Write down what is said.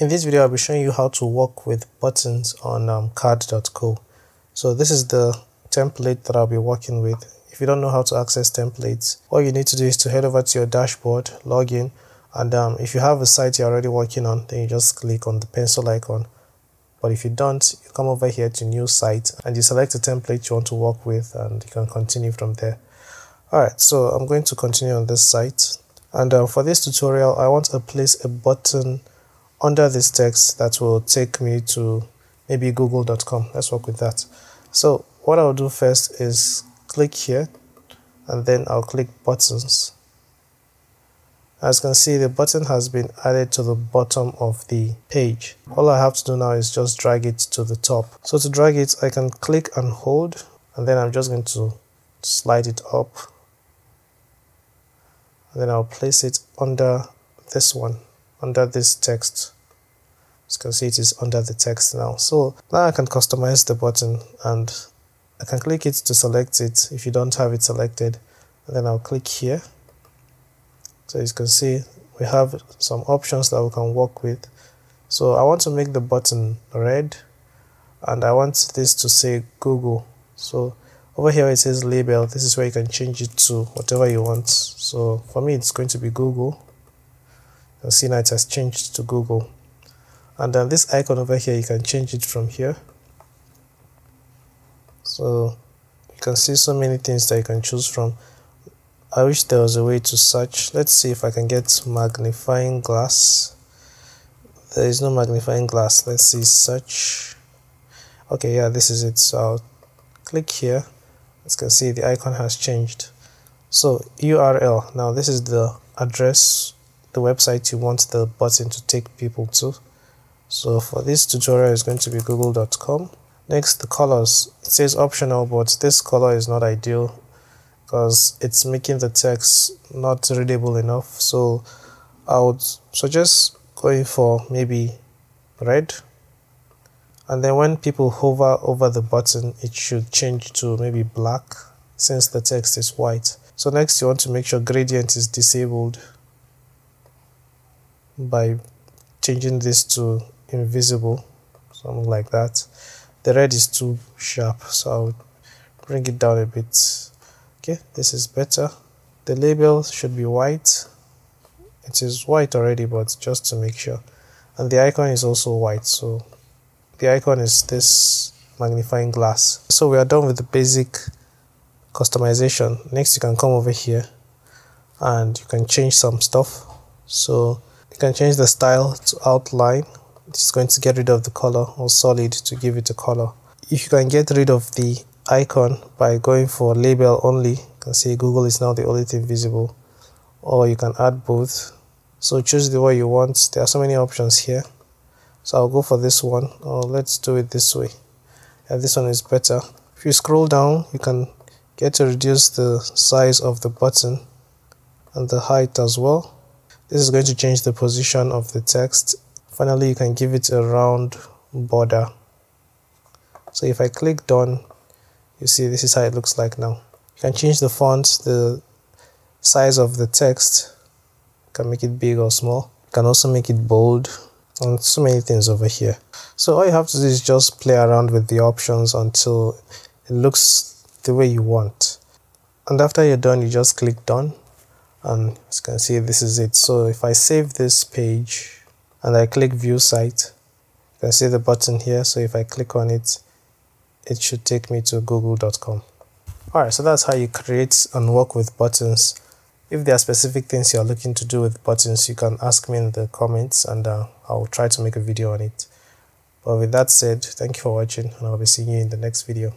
In this video, I'll be showing you how to work with buttons on um, Carrd.co. So this is the template that I'll be working with. If you don't know how to access templates, all you need to do is to head over to your dashboard, log in, and um, if you have a site you're already working on, then you just click on the pencil icon. But if you don't, you come over here to new site and you select a template you want to work with and you can continue from there. Alright, so I'm going to continue on this site. And uh, for this tutorial, I want to place a button under this text that will take me to maybe google.com. Let's work with that. So what I'll do first is click here and then I'll click buttons. As you can see, the button has been added to the bottom of the page. All I have to do now is just drag it to the top. So to drag it, I can click and hold, and then I'm just going to slide it up and then I'll place it under this one under this text. As you can see it is under the text now. So now I can customize the button and I can click it to select it. If you don't have it selected and then I'll click here. So as you can see we have some options that we can work with. So I want to make the button red and I want this to say Google. So over here it says label. This is where you can change it to whatever you want. So for me it's going to be google you'll see now it has changed to google. And then this icon over here you can change it from here. So you can see so many things that you can choose from. I wish there was a way to search. Let's see if i can get magnifying glass. There is no magnifying glass. Let's see search. Okay yeah this is it. So I'll click here. As you can see the icon has changed. So url now this is the address the website you want the button to take people to. So for this tutorial is going to be google.com next the colors. It says optional but this color is not ideal because it's making the text not readable enough. So i would suggest going for maybe red. And then when people hover over the button it should change to maybe black since the text is white. So next you want to make sure gradient is disabled by changing this to invisible something like that. The red is too sharp so I'll bring it down a bit. Okay this is better. The label should be white. It is white already but just to make sure. And the icon is also white so the icon is this magnifying glass. So we are done with the basic customization. Next you can come over here and you can change some stuff. So you can change the style to outline. It's going to get rid of the color or solid to give it a color. If you can get rid of the icon by going for label only you can see google is now the only thing visible. Or you can add both. So choose the way you want. There are so many options here. So I'll go for this one or let's do it this way. Yeah, this one is better. If you scroll down you can get to reduce the size of the button and the height as well this is going to change the position of the text. Finally you can give it a round border. So if I click done you see this is how it looks like now. You can change the font the size of the text. You can make it big or small. You can also make it bold and so many things over here. So all you have to do is just play around with the options until it looks the way you want. And after you're done you just click done and as you can see this is it. So if I save this page and I click view site you can see the button here so if I click on it it should take me to google.com alright so that's how you create and work with buttons. If there are specific things you're looking to do with buttons you can ask me in the comments and uh, I'll try to make a video on it. But with that said thank you for watching and I'll be seeing you in the next video